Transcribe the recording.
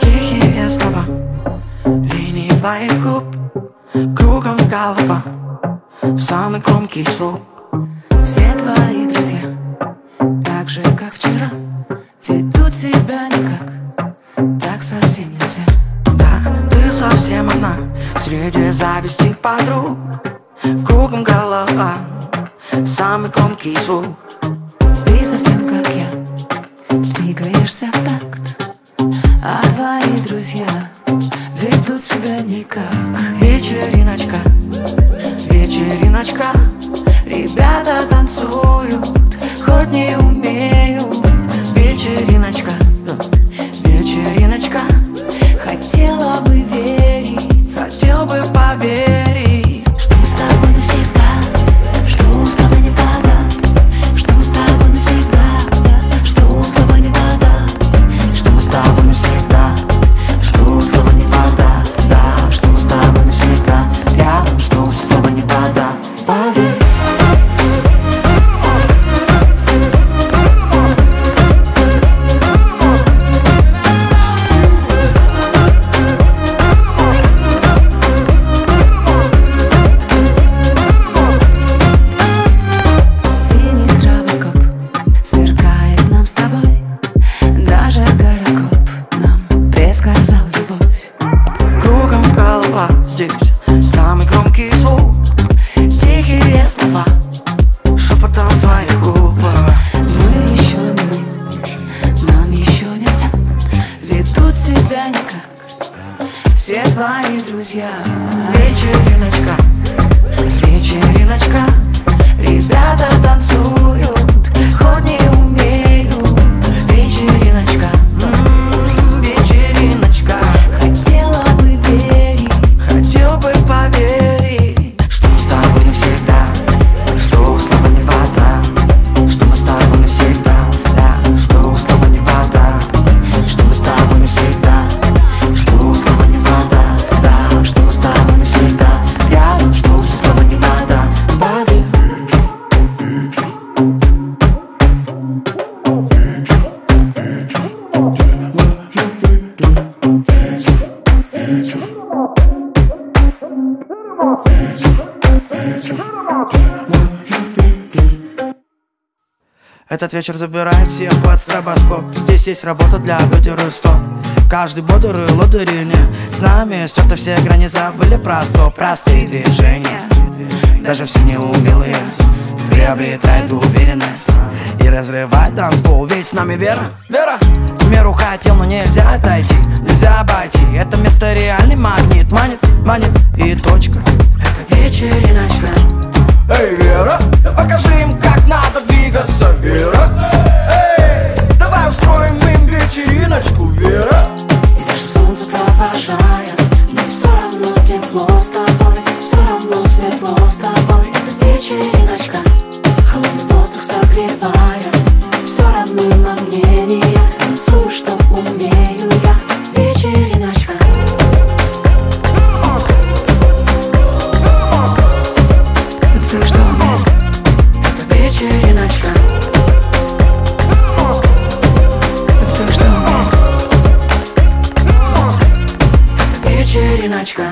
Тихие слова. Линии твоих губ Кругом голова. Самый громкий звук. Все твои друзья Так же, как вчера Ведут себя никак. Так совсем нельзя. Да, ты совсем одна Среди зависти подруг Самый громкий Ты совсем как я. Двигаешься в такт. А твои друзья Ведут себя никак. Вечериночка, вечериночка. Ребята танцуют, хоть не умеют. Вечериночка, Себя никак. Все твои друзья. Вечериночка Этот вечер забирает всех под стробоскоп. Здесь есть работа для бедер стоп. Каждый бодрый лодырине. С нами стерты все грани Забыли про стоп. Простые движения Даже все неумелые. Приобретает уверенность И разрывает танцпол. Ведь с нами вера, вера. В меру хотел, но нельзя отойти Нельзя обойти. Это место реальный магнит Манит, манит. И точка. Это вечеринка тепло с тобой Это вечериночка Холодный воздух согревая Все равно на мнение Танцую, что умею я. Вечериночка Танцую, что умею. Это вечериночка Танцую, что умею. Вечериночка